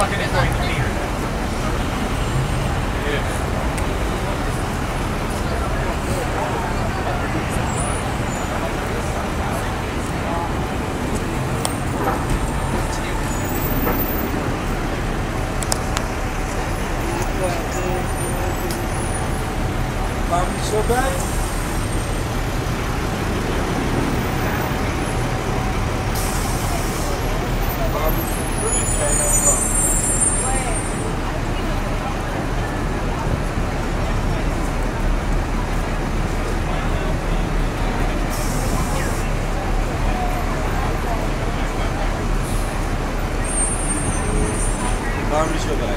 fucking enjoying the theater. Mami, so bad. Normas Jogar.